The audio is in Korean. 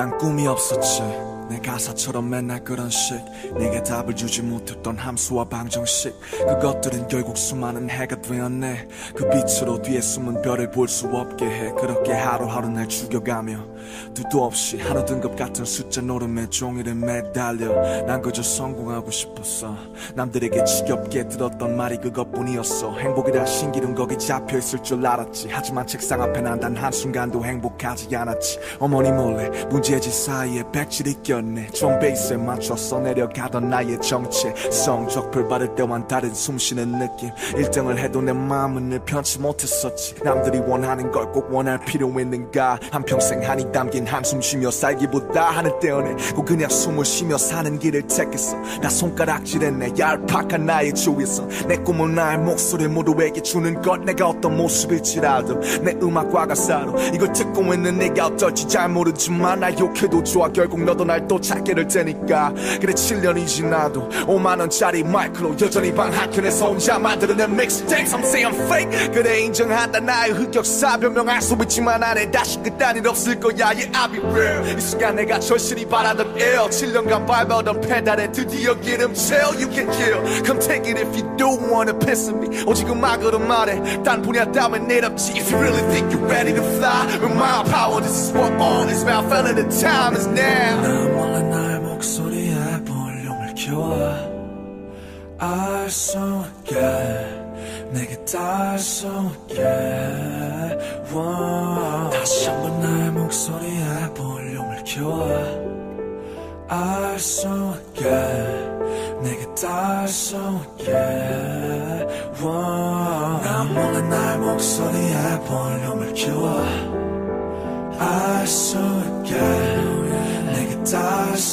난 꿈이 없었지. 내 가사처럼 맨날 그런 식 내게 답을 주지 못했던 함수와 방정식. 그것들은 결국 수많은 해가 되었네. 그 빛으로 뒤에 숨은 별을 볼 수 없게 해. 그렇게 하루하루 날 죽여가며 두도 없이 한우 등급 같은 숫자 노름에 종이를 매달려 난 그저 성공하고 싶었어. 남들에게 지겹게 들었던 말이 그것뿐이었어. 행복이란 신기름 거기 잡혀있을 줄 알았지. 하지만 책상 앞에 난 단 한순간도 행복하지 않았지. 어머니 몰래 문제 지 사이에 백질이 꼈네. 종 베이스에 맞춰서 내려가던 나의 정체. 성적표 받을 때와는 다른 숨쉬는 느낌. 1등을 해도 내 마음은 늘 편치 못했었지. 남들이 원하는 걸 꼭 원할 필요 있는가? 한평생 한이 담긴 한숨 쉬며 살기보다 하늘 떼어내 고 그냥 숨을 쉬며 사는 길을 택했어. 나 손가락질했네. 얄팍한 나의 주위에서. 내 꿈은 나의 목소리 모두에게 주는 것. 내가 어떤 모습일지라도 내 음악과 가사로 이걸 듣고 있는 내가 어떨지 잘 모르지만 나 욕해도 좋아 결국 너도 날 또 찾게 될 테니까 그래 7년이 지나도 5만원짜리 마이크로 여전히 방 한켠에서 혼자 만들어낸 믹스테이프 Some say I'm fake 그래 인정한다 나의 흑역사 변명할 수 있지만 안에 다시 그딴 일 없을 거야 Yeah I'll be real 이 순간 내가 절실히 바라던 일 7년간 밟아오던 페달에 드디어 기름 채워 You can kill Come take it if you do wanna piss at me 오직 음악으로 말해 딴 분야 따윈 일 없지 If you really think you're ready to fly With my power this is what all is about Feeling the time is now. 난 몰래 나의 목소리에 볼륨을 키워. 알수 있게 내게 닿을 수 있게. 다시 한번 나의 목소리에 볼륨을 키워. 알수 있게 내게 닿을 수 있게